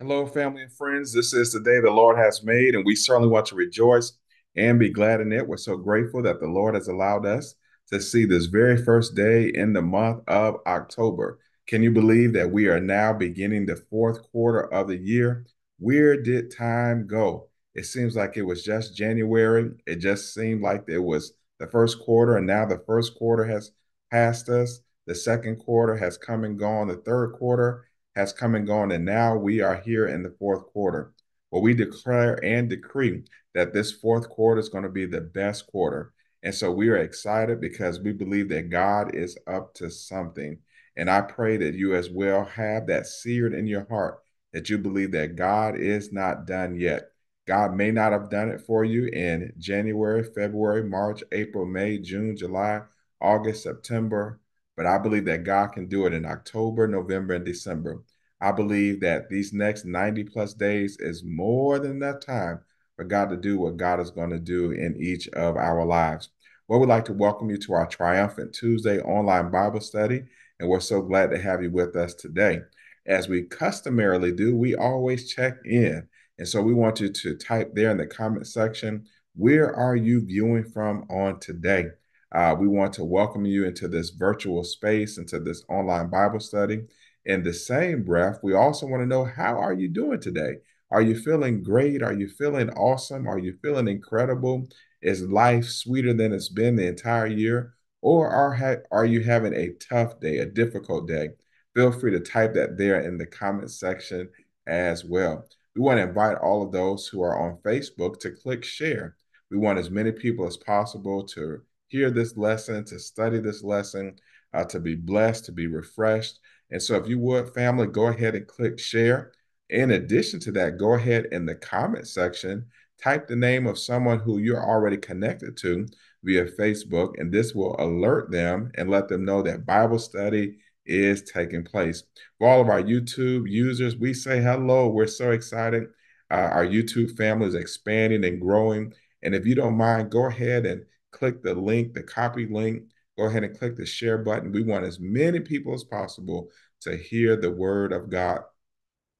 Hello, family and friends. This is the day the Lord has made, and we certainly want to rejoice and be glad in it. We're so grateful that the Lord has allowed us to see this very first day in the month of October. Can you believe that we are now beginning the fourth quarter of the year? Where did time go? It seems like it was just January. It just seemed like it was the first quarter, and now the first quarter has passed us. The second quarter has come and gone. The third quarter has come and gone, and now we are here in the fourth quarter. Well, we declare and decree that this fourth quarter is going to be the best quarter. And so we are excited because we believe that God is up to something. And I pray that you as well have that seared in your heart that you believe that God is not done yet. God may not have done it for you in January, February, March, April, May, June, July, August, September, but I believe that God can do it in October, November, and December. I believe that these next 90 plus days is more than enough time for God to do what God is going to do in each of our lives. Well, we'd like to welcome you to our Triumphant Tuesday online Bible study, and we're so glad to have you with us today. As we customarily do, we always check in. And so we want you to type there in the comment section, where are you viewing from on today? Uh, we want to welcome you into this virtual space, into this online Bible study. In the same breath, we also want to know how are you doing today? Are you feeling great? Are you feeling awesome? Are you feeling incredible? Is life sweeter than it's been the entire year? Or are, are you having a tough day, a difficult day? Feel free to type that there in the comment section as well. We want to invite all of those who are on Facebook to click share. We want as many people as possible to hear this lesson, to study this lesson, uh, to be blessed, to be refreshed. And so, if you would, family, go ahead and click share. In addition to that, go ahead in the comment section, type the name of someone who you're already connected to via Facebook, and this will alert them and let them know that Bible study is taking place. For all of our YouTube users, we say hello. We're so excited. Uh, our YouTube family is expanding and growing. And if you don't mind, go ahead and click the link, the copy link. Go ahead and click the share button. We want as many people as possible to hear the word of God.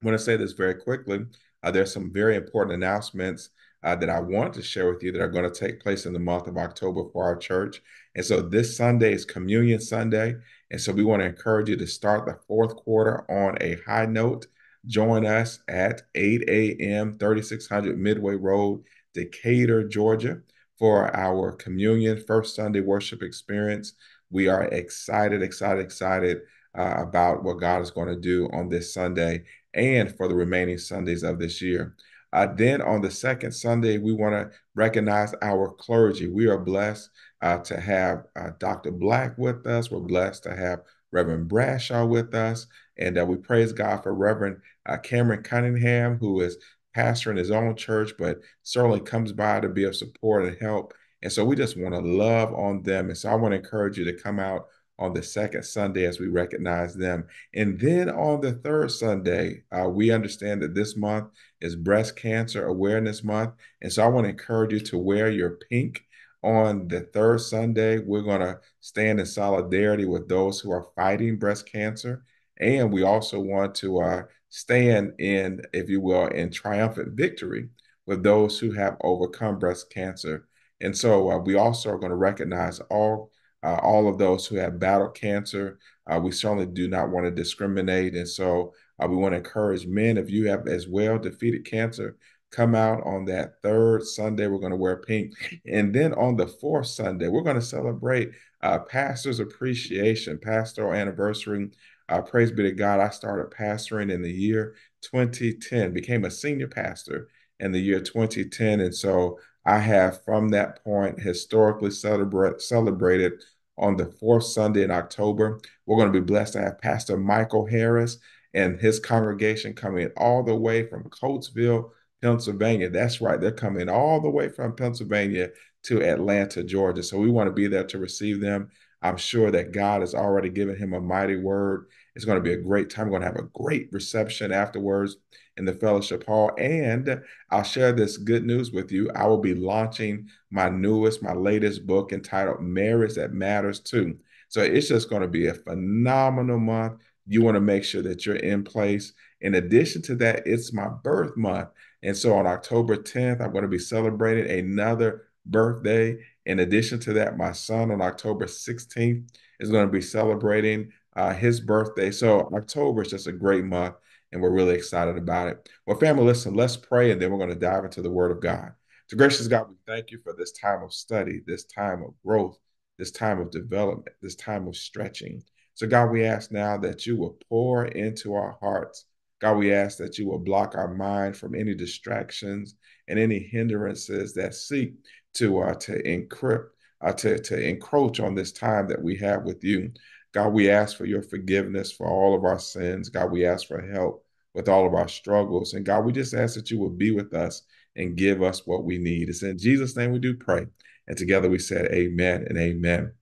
I want to say this very quickly. Uh, there's some very important announcements uh, that I want to share with you that are going to take place in the month of October for our church. And so this Sunday is Communion Sunday. And so we want to encourage you to start the fourth quarter on a high note. Join us at 8 a.m., 3600 Midway Road, Decatur, Georgia for our communion first Sunday worship experience. We are excited, excited, excited uh, about what God is going to do on this Sunday and for the remaining Sundays of this year. Uh, then on the second Sunday, we want to recognize our clergy. We are blessed uh, to have uh, Dr. Black with us. We're blessed to have Reverend Bradshaw with us. And uh, we praise God for Reverend uh, Cameron Cunningham, who is pastor in his own church, but certainly comes by to be of support and help. And so we just want to love on them. And so I want to encourage you to come out on the second Sunday as we recognize them. And then on the third Sunday, uh, we understand that this month is Breast Cancer Awareness Month. And so I want to encourage you to wear your pink on the third Sunday. We're going to stand in solidarity with those who are fighting breast cancer. And we also want to uh, stand in, if you will, in triumphant victory with those who have overcome breast cancer. And so uh, we also are going to recognize all uh, all of those who have battled cancer. Uh, we certainly do not want to discriminate. And so uh, we want to encourage men, if you have as well defeated cancer, come out on that third Sunday. We're going to wear pink. And then on the fourth Sunday, we're going to celebrate uh, Pastor's Appreciation, Pastoral Anniversary uh, praise be to God. I started pastoring in the year 2010, became a senior pastor in the year 2010. And so I have from that point historically celebrate, celebrated on the fourth Sunday in October. We're going to be blessed to have Pastor Michael Harris and his congregation coming all the way from Coatesville, Pennsylvania. That's right. They're coming all the way from Pennsylvania to Atlanta, Georgia. So we want to be there to receive them. I'm sure that God has already given him a mighty word. It's going to be a great time. We're going to have a great reception afterwards in the fellowship hall. And I'll share this good news with you. I will be launching my newest, my latest book entitled Marriage That Matters Too. So it's just going to be a phenomenal month. you want to make sure that you're in place. In addition to that, it's my birth month. And so on October 10th, I'm going to be celebrating another birthday. In addition to that, my son on October 16th is going to be celebrating uh, his birthday. So October is just a great month, and we're really excited about it. Well, family, listen, let's pray, and then we're going to dive into the Word of God. To gracious God, we thank you for this time of study, this time of growth, this time of development, this time of stretching. So, God, we ask now that you will pour into our hearts. God, we ask that you will block our mind from any distractions and any hindrances that seek to uh, to encrypt, uh, to, to encroach on this time that we have with you. God, we ask for your forgiveness for all of our sins. God, we ask for help with all of our struggles. And God, we just ask that you will be with us and give us what we need. It's in Jesus' name we do pray. And together we said, Amen and Amen.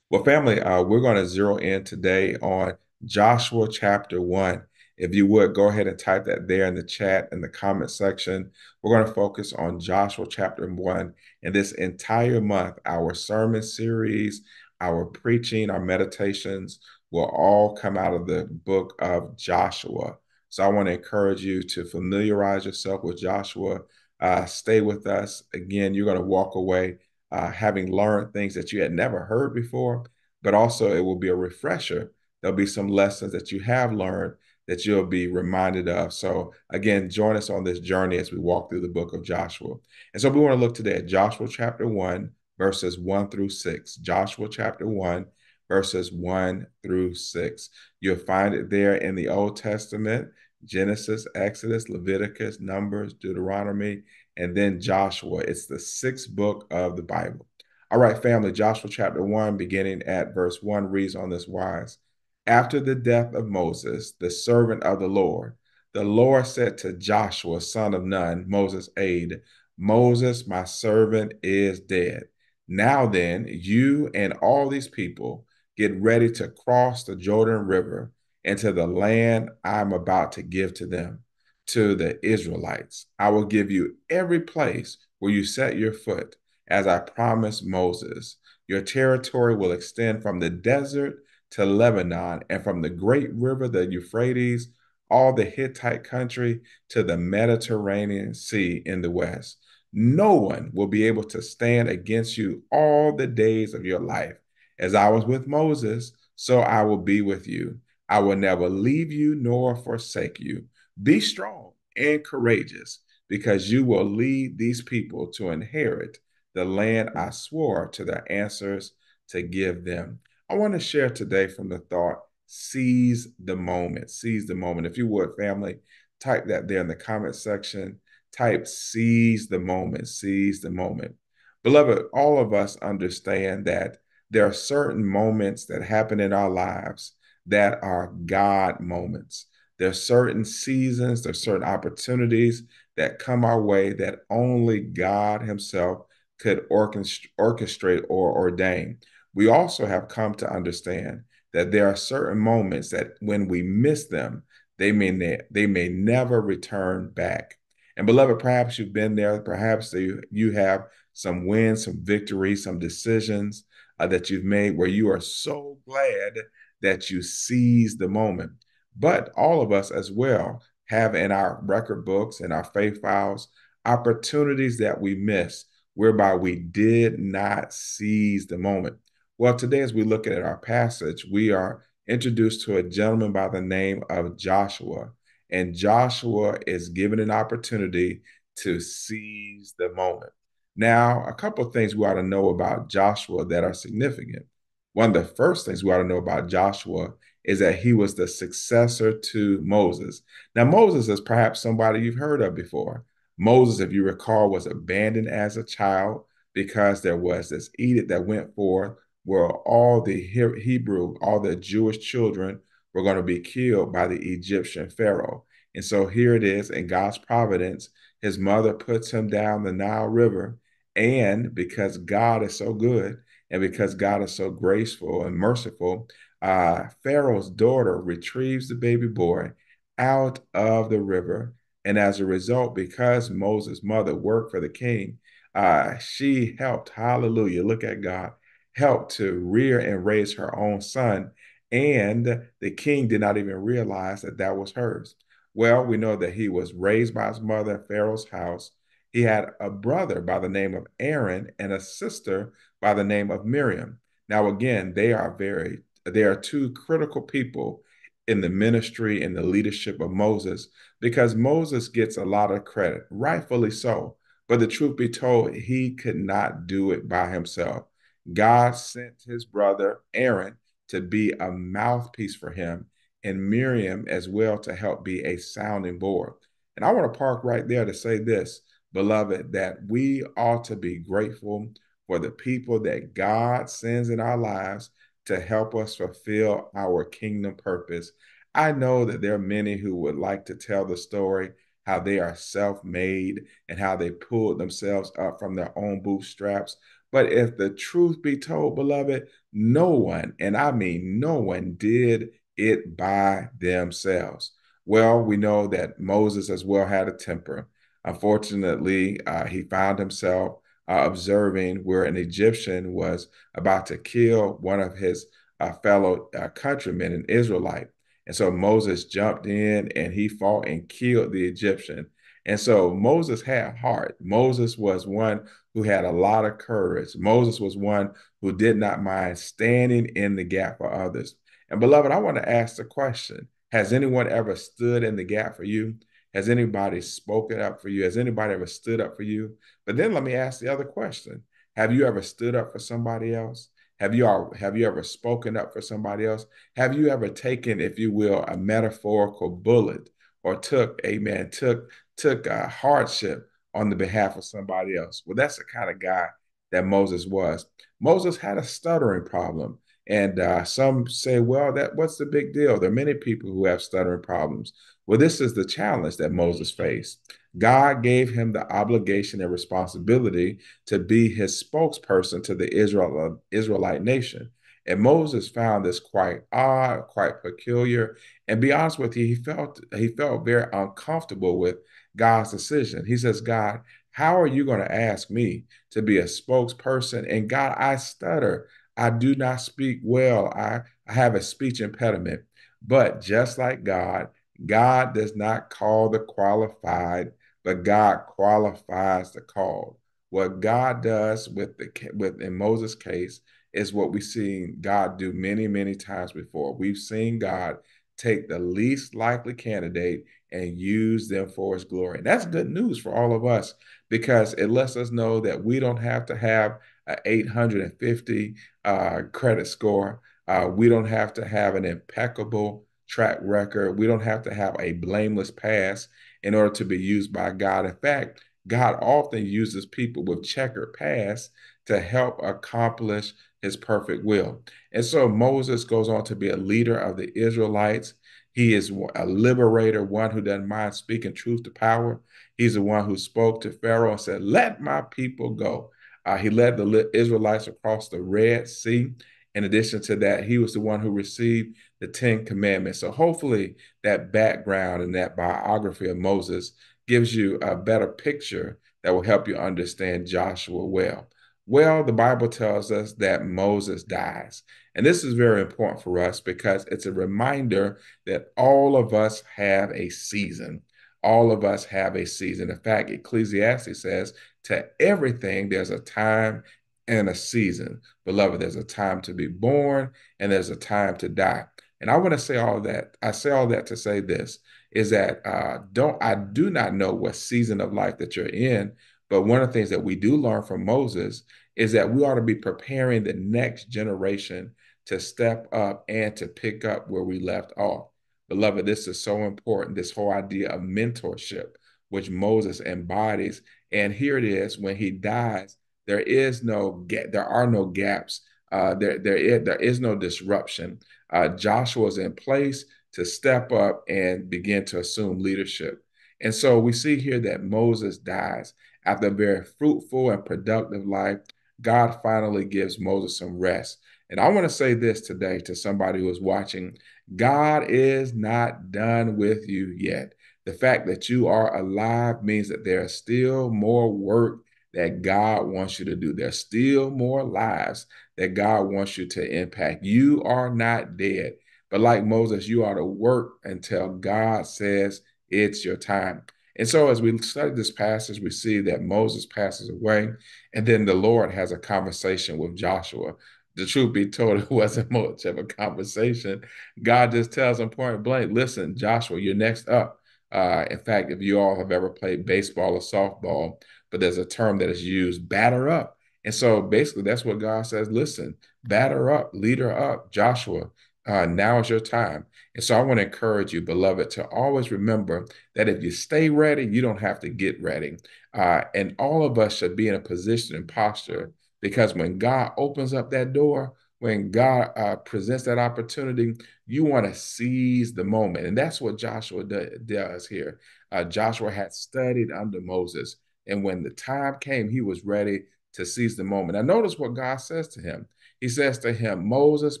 Well, family, uh, we're going to zero in today on Joshua chapter 1. If you would go ahead and type that there in the chat in the comment section. We're going to focus on Joshua chapter 1. And this entire month, our sermon series, our preaching, our meditations will all come out of the book of Joshua. So I want to encourage you to familiarize yourself with Joshua. Uh, stay with us. Again, you're going to walk away uh, having learned things that you had never heard before, but also it will be a refresher. There'll be some lessons that you have learned that you'll be reminded of. So, again, join us on this journey as we walk through the book of Joshua. And so, we want to look today at Joshua chapter 1, verses 1 through 6. Joshua chapter 1, verses 1 through 6. You'll find it there in the Old Testament Genesis, Exodus, Leviticus, Numbers, Deuteronomy, and then Joshua. It's the sixth book of the Bible. All right, family, Joshua chapter 1, beginning at verse 1, reads on this wise After the death of Moses, the servant of the Lord, the Lord said to Joshua, son of Nun, Moses' aide, Moses, my servant, is dead. Now then, you and all these people get ready to cross the Jordan River into the land I'm about to give to them, to the Israelites. I will give you every place where you set your foot, as I promised Moses. Your territory will extend from the desert to Lebanon and from the great river, the Euphrates, all the Hittite country to the Mediterranean Sea in the west. No one will be able to stand against you all the days of your life. As I was with Moses, so I will be with you. I will never leave you nor forsake you. Be strong and courageous, because you will lead these people to inherit the land I swore to their ancestors to give them. I want to share today from the thought seize the moment. Seize the moment. If you would, family, type that there in the comment section. Type seize the moment. Seize the moment. Beloved, all of us understand that there are certain moments that happen in our lives that are God moments. There are certain seasons, there are certain opportunities that come our way that only God Himself could orchestrate or ordain. We also have come to understand that there are certain moments that when we miss them, they may ne- they may never return back. And beloved, perhaps you've been there. Perhaps you you have some wins, some victories, some decisions uh, that you've made where you are so glad that you seize the moment. But all of us as well have in our record books and our faith files opportunities that we miss whereby we did not seize the moment. Well, today, as we look at our passage, we are introduced to a gentleman by the name of Joshua. And Joshua is given an opportunity to seize the moment. Now, a couple of things we ought to know about Joshua that are significant one of the first things we ought to know about Joshua is that he was the successor to Moses. Now, Moses is perhaps somebody you've heard of before. Moses, if you recall, was abandoned as a child because there was this edict that went forth where all the Hebrew, all the Jewish children were going to be killed by the Egyptian Pharaoh. And so here it is in God's providence, his mother puts him down the Nile River. And because God is so good, and because God is so graceful and merciful, uh, Pharaoh's daughter retrieves the baby boy out of the river. And as a result, because Moses' mother worked for the king, uh, she helped, hallelujah, look at God, helped to rear and raise her own son. and the king did not even realize that that was hers. Well, we know that he was raised by his mother in Pharaoh's house. He had a brother by the name of Aaron and a sister by the name of Miriam. Now, again, they are very, they are two critical people in the ministry and the leadership of Moses because Moses gets a lot of credit, rightfully so. But the truth be told, he could not do it by himself. God sent his brother Aaron to be a mouthpiece for him and Miriam as well to help be a sounding board. And I want to park right there to say this, beloved, that we ought to be grateful for the people that God sends in our lives to help us fulfill our kingdom purpose. I know that there are many who would like to tell the story how they are self made and how they pulled themselves up from their own bootstraps. But if the truth be told, beloved, no one, and I mean no one, did it by themselves. Well, we know that Moses as well had a temper. Unfortunately, uh, he found himself uh, observing where an Egyptian was about to kill one of his uh, fellow uh, countrymen, an Israelite. And so Moses jumped in and he fought and killed the Egyptian. And so Moses had heart. Moses was one who had a lot of courage. Moses was one who did not mind standing in the gap for others. And beloved, I want to ask the question Has anyone ever stood in the gap for you? Has anybody spoken up for you? Has anybody ever stood up for you? But then let me ask the other question. Have you ever stood up for somebody else? Have you all, have you ever spoken up for somebody else? Have you ever taken, if you will, a metaphorical bullet or took, amen, took took a hardship on the behalf of somebody else? Well, that's the kind of guy that Moses was. Moses had a stuttering problem. And uh, some say, well, that what's the big deal? There are many people who have stuttering problems. Well, this is the challenge that Moses faced. God gave him the obligation and responsibility to be his spokesperson to the Israel, Israelite nation. And Moses found this quite odd, quite peculiar. And be honest with you, he felt he felt very uncomfortable with God's decision. He says, God, how are you going to ask me to be a spokesperson? And God, I stutter. I do not speak well. I, I have a speech impediment. But just like God, God does not call the qualified, but God qualifies the called. What God does with the with in Moses' case is what we've seen God do many, many times before. We've seen God take the least likely candidate and use them for his glory. And that's good news for all of us because it lets us know that we don't have to have an 850 uh, credit score. Uh, we don't have to have an impeccable track record. We don't have to have a blameless past in order to be used by God. In fact, God often uses people with checkered past to help accomplish his perfect will. And so Moses goes on to be a leader of the Israelites. He is a liberator, one who doesn't mind speaking truth to power. He's the one who spoke to Pharaoh and said, Let my people go. Uh, he led the Israelites across the Red Sea. In addition to that, he was the one who received the Ten Commandments. So hopefully, that background and that biography of Moses gives you a better picture that will help you understand Joshua well. Well, the Bible tells us that Moses dies. And this is very important for us because it's a reminder that all of us have a season. All of us have a season. In fact, Ecclesiastes says to everything, there's a time and a season. Beloved, there's a time to be born and there's a time to die. And I want to say all that. I say all that to say this is that uh, don't I do not know what season of life that you're in, but one of the things that we do learn from Moses is that we ought to be preparing the next generation to step up and to pick up where we left off. Beloved, this is so important. This whole idea of mentorship, which Moses embodies. And here it is when he dies, there is no there are no gaps. Uh, there, there, is, there is no disruption. Uh, Joshua is in place to step up and begin to assume leadership. And so we see here that Moses dies after a very fruitful and productive life. God finally gives Moses some rest. And I want to say this today to somebody who is watching God is not done with you yet. The fact that you are alive means that there is still more work that God wants you to do. There's still more lives that God wants you to impact. You are not dead, but like Moses, you are to work until God says it's your time. And so, as we study this passage, we see that Moses passes away, and then the Lord has a conversation with Joshua. The truth be told, it wasn't much of a conversation. God just tells him point blank, listen, Joshua, you're next up. Uh, in fact, if you all have ever played baseball or softball, but there's a term that is used, batter up. And so basically, that's what God says listen, batter up, leader up, Joshua. Uh, now is your time. And so I want to encourage you, beloved, to always remember that if you stay ready, you don't have to get ready. Uh, and all of us should be in a position and posture because when God opens up that door, when God uh, presents that opportunity, you want to seize the moment. And that's what Joshua do, does here. Uh, Joshua had studied under Moses. And when the time came, he was ready to seize the moment. Now, notice what God says to him. He says to him, Moses,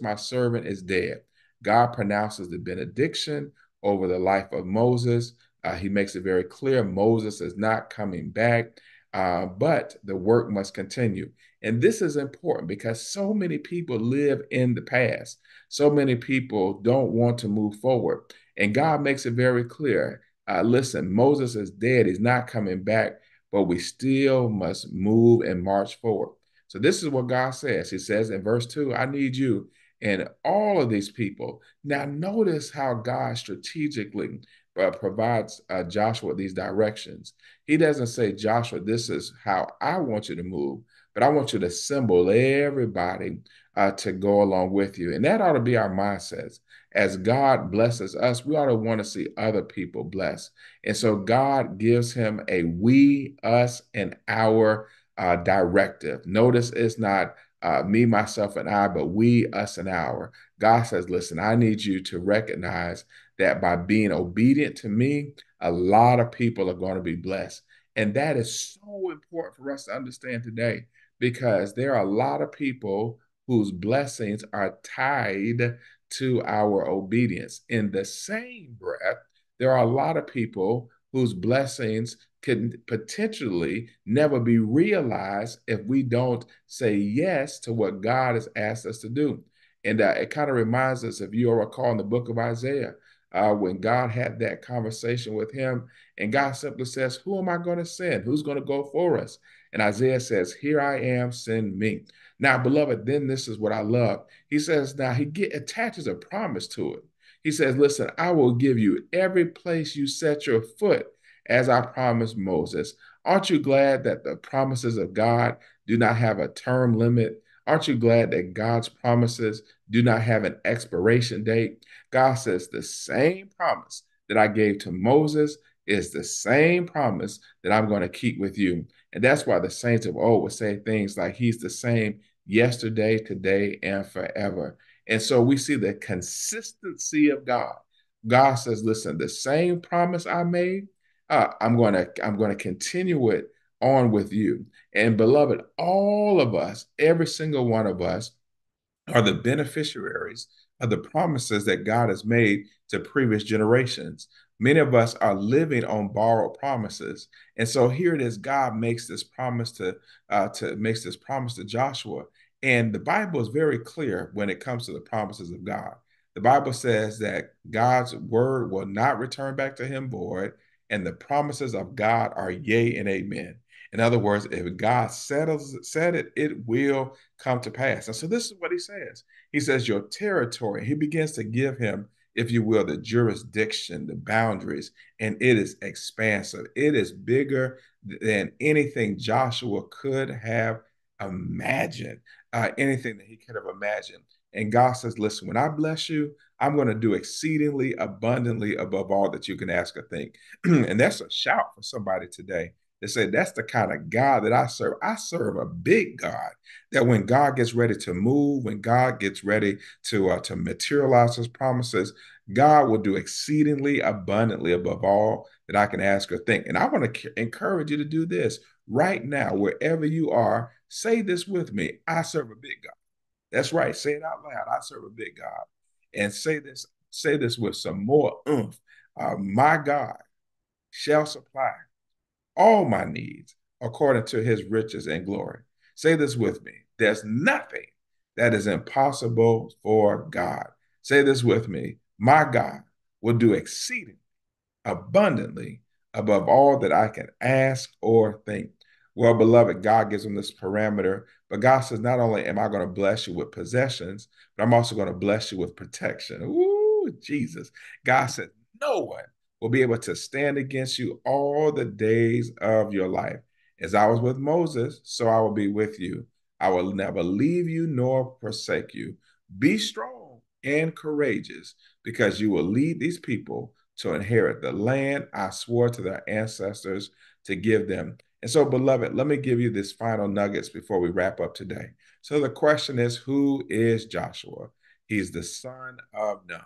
my servant, is dead. God pronounces the benediction over the life of Moses. Uh, he makes it very clear Moses is not coming back, uh, but the work must continue. And this is important because so many people live in the past. So many people don't want to move forward. And God makes it very clear uh, listen, Moses is dead. He's not coming back but we still must move and march forward. So this is what God says. He says in verse 2, I need you and all of these people. Now notice how God strategically uh, provides uh, Joshua these directions. He doesn't say, Joshua, this is how I want you to move, but I want you to assemble everybody uh, to go along with you. And that ought to be our mindsets as God blesses us, we ought to want to see other people blessed. And so God gives him a we, us, and our uh, directive. Notice it's not uh, me, myself, and I, but we, us, and our. God says, listen, I need you to recognize that by being obedient to me, a lot of people are going to be blessed. And that is so important for us to understand today because there are a lot of people whose blessings are tied to our obedience. In the same breath, there are a lot of people whose blessings can potentially never be realized if we don't say yes to what God has asked us to do. And uh, it kind of reminds us, if you recall in the book of Isaiah, uh, when God had that conversation with him, and God simply says, Who am I going to send? Who's going to go for us? And Isaiah says, Here I am, send me. Now, beloved, then this is what I love. He says, now he get, attaches a promise to it. He says, listen, I will give you every place you set your foot as I promised Moses. Aren't you glad that the promises of God do not have a term limit? Aren't you glad that God's promises do not have an expiration date? God says the same promise that I gave to Moses is the same promise that I'm going to keep with you. And that's why the saints of old would say things like, He's the same yesterday, today, and forever. And so we see the consistency of God. God says, listen, the same promise I made, uh, I'm going to I'm going to continue it on with you. And beloved, all of us, every single one of us, are the beneficiaries of the promises that God has made to previous generations. Many of us are living on borrowed promises, and so here it is. God makes this promise to uh, to makes this promise to Joshua, and the Bible is very clear when it comes to the promises of God. The Bible says that God's word will not return back to him void, and the promises of God are yea and amen. In other words, if God settles said it, it will come to pass. And so this is what he says. He says, Your territory, he begins to give him if you will, the jurisdiction, the boundaries, and it is expansive. It is bigger than anything Joshua could have imagined, uh, anything that he could have imagined. And God says, Listen, when I bless you, I'm going to do exceedingly abundantly above all that you can ask or think. and that's a shout for somebody today they say that's the kind of God that I serve. I serve a big God that when God gets ready to move, when God gets ready to uh, to materialize His promises, God will do exceedingly abundantly above all that I can ask or think. And I want to encourage you to do this right now, wherever you are. Say this with me: I serve a big God. That's right. Say it out loud. I serve a big God, and say this. Say this with some more oomph. Uh, my God shall supply all my needs according to his riches and glory. Say this with me there's nothing that is impossible for God. Say this with me My God will do exceeding abundantly above all that I can ask or think. Well, beloved, God gives them this parameter, but God says, not only am I going to bless you with possessions, but I'm also going to bless you with protection. Ooh, Jesus. God said, no one will be able to stand against you all the days of your life. As I was with Moses, so I will be with you. I will never leave you nor forsake you. Be strong and courageous because you will lead these people to inherit the land I swore to their ancestors to give them. And so, beloved, let me give you this final nuggets before we wrap up today. So, the question is Who is Joshua? He's the son of Nun.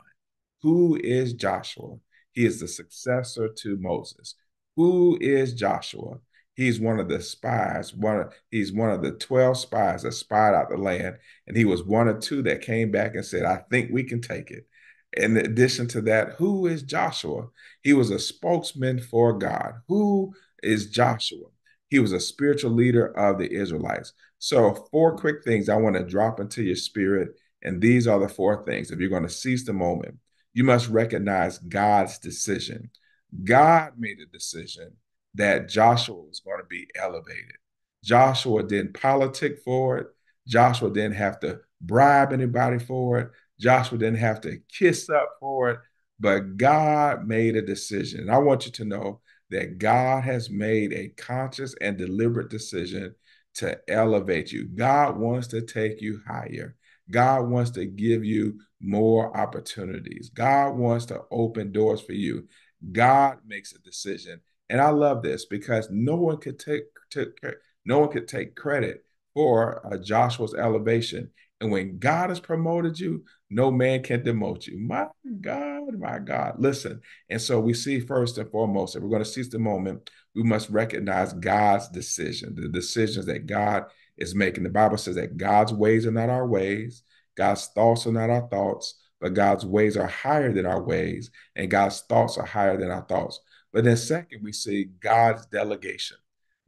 Who is Joshua? He is the successor to Moses. Who is Joshua? He's one of the spies. One of, he's one of the 12 spies that spied out the land. And he was one or two that came back and said, I think we can take it. In addition to that, who is Joshua? He was a spokesman for God. Who is Joshua? He was a spiritual leader of the Israelites. So, four quick things I want to drop into your spirit. And these are the four things. If you're going to seize the moment, you must recognize God's decision. God made a decision that Joshua was going to be elevated. Joshua didn't politic for it. Joshua didn't have to bribe anybody for it. Joshua didn't have to kiss up for it, but God made a decision. And I want you to know that God has made a conscious and deliberate decision to elevate you. God wants to take you higher. God wants to give you more opportunities. God wants to open doors for you. God makes a decision. And I love this because no one could take, take no one could take credit for uh, Joshua's elevation. And when God has promoted you, no man can demote you. My God, my God. Listen. And so we see first and foremost, if we're going to seize the moment, we must recognize God's decision, the decisions that God is making. The Bible says that God's ways are not our ways, God's thoughts are not our thoughts, but God's ways are higher than our ways, and God's thoughts are higher than our thoughts. But then, second, we see God's delegation.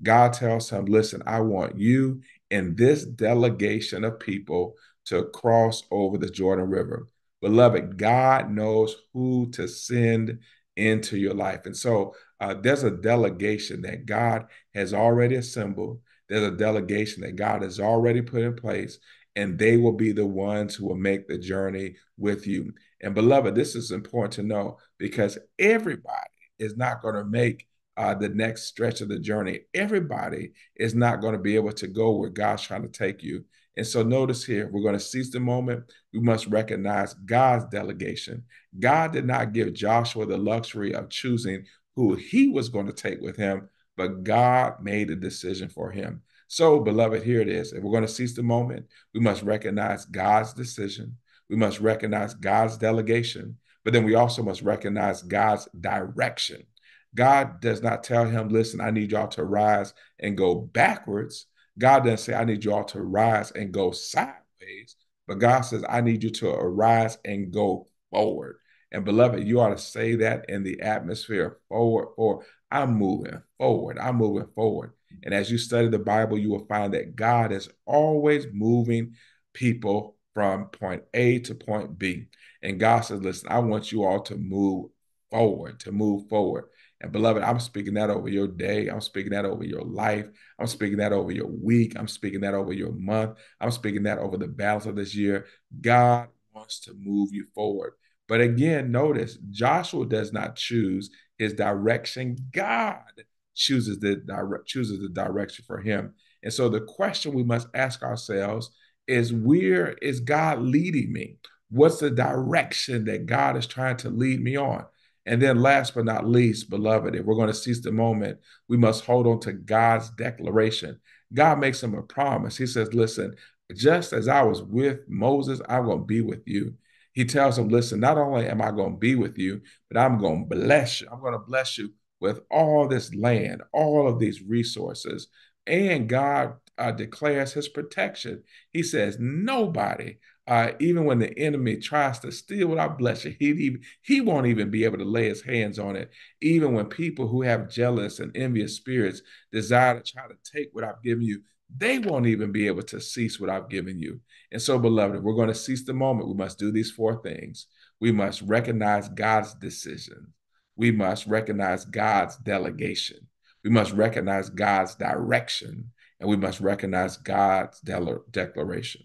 God tells him, Listen, I want you in this delegation of people to cross over the Jordan River. Beloved, God knows who to send into your life. And so uh, there's a delegation that God has already assembled. There's a delegation that God has already put in place, and they will be the ones who will make the journey with you. And beloved, this is important to know because everybody is not going to make uh, the next stretch of the journey. Everybody is not going to be able to go where God's trying to take you. And so notice here, we're going to seize the moment. We must recognize God's delegation. God did not give Joshua the luxury of choosing who he was going to take with him, but God made a decision for him. So, beloved, here it is. If we're going to seize the moment, we must recognize God's decision. We must recognize God's delegation, but then we also must recognize God's direction. God does not tell him, listen, I need y'all to rise and go backwards. God doesn't say, I need y'all to rise and go sideways. But God says, I need you to arise and go forward. And beloved, you ought to say that in the atmosphere forward, or I'm moving forward. I'm moving forward. And as you study the Bible, you will find that God is always moving people from point A to point B. And God says, listen, I want you all to move forward, to move forward. And beloved, I'm speaking that over your day. I'm speaking that over your life. I'm speaking that over your week. I'm speaking that over your month. I'm speaking that over the balance of this year. God wants to move you forward. But again, notice Joshua does not choose his direction. God chooses the direct chooses the direction for him. And so the question we must ask ourselves is where is God leading me? What's the direction that God is trying to lead me on? And then, last but not least, beloved, if we're going to seize the moment, we must hold on to God's declaration. God makes him a promise. He says, Listen, just as I was with Moses, I'm going to be with you. He tells him, Listen, not only am I going to be with you, but I'm going to bless you. I'm going to bless you with all this land, all of these resources. And God uh, declares his protection. He says, Nobody uh, even when the enemy tries to steal what I bless you, he, he, won't even be able to lay his hands on it. Even when people who have jealous and envious spirits desire to try to take what I've given you, they won't even be able to cease what I've given you. And so, beloved, if we're going to cease the moment, we must do these four things. We must recognize God's decision. We must recognize God's delegation. We must recognize God's direction. And we must recognize God's de- declaration.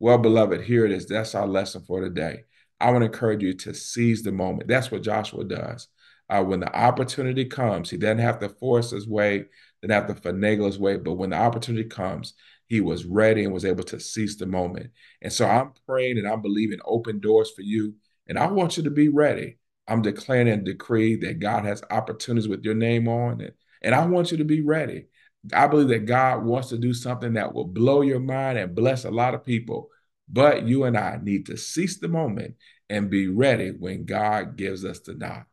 Well, beloved, here it is. That's our lesson for today. I want to encourage you to seize the moment. That's what Joshua does. Uh, when the opportunity comes, he doesn't have to force his way, didn't have to finagle his way, but when the opportunity comes, he was ready and was able to seize the moment. And so I'm praying and I'm believing open doors for you. And I want you to be ready. I'm declaring and decree that God has opportunities with your name on it. And I want you to be ready. I believe that God wants to do something that will blow your mind and bless a lot of people. But you and I need to seize the moment and be ready when God gives us the nod.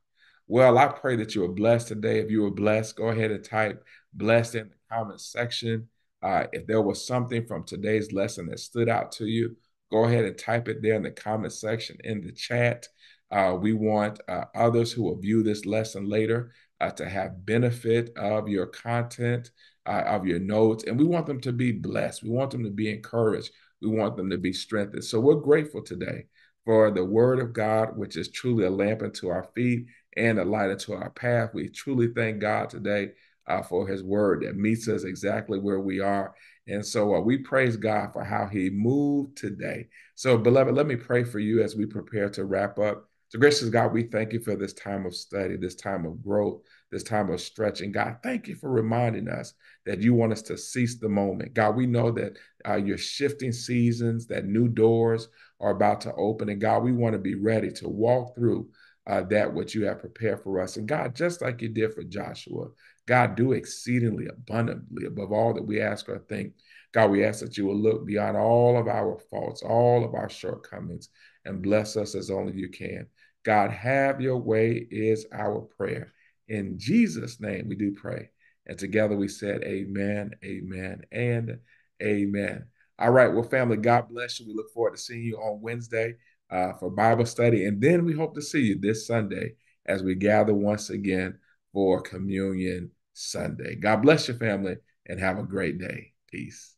Well, I pray that you are blessed today. If you were blessed, go ahead and type blessed in the comment section. Uh, if there was something from today's lesson that stood out to you, go ahead and type it there in the comment section in the chat. Uh, we want uh, others who will view this lesson later uh, to have benefit of your content, uh, of your notes, and we want them to be blessed. We want them to be encouraged. We want them to be strengthened. So we're grateful today for the word of God, which is truly a lamp unto our feet and a light unto our path. We truly thank God today uh, for his word that meets us exactly where we are. And so uh, we praise God for how he moved today. So, beloved, let me pray for you as we prepare to wrap up. So, gracious God, we thank you for this time of study, this time of growth, this time of stretching. God, thank you for reminding us that you want us to seize the moment. God, we know that uh, you're shifting seasons, that new doors are about to open. And God, we want to be ready to walk through uh, that which you have prepared for us. And God, just like you did for Joshua, God, do exceedingly abundantly above all that we ask or think. God, we ask that you will look beyond all of our faults, all of our shortcomings, and bless us as only you can. God, have your way is our prayer. In Jesus' name, we do pray. And together we said, Amen, Amen, and Amen. All right, well, family, God bless you. We look forward to seeing you on Wednesday uh, for Bible study. And then we hope to see you this Sunday as we gather once again for Communion Sunday. God bless your family and have a great day. Peace.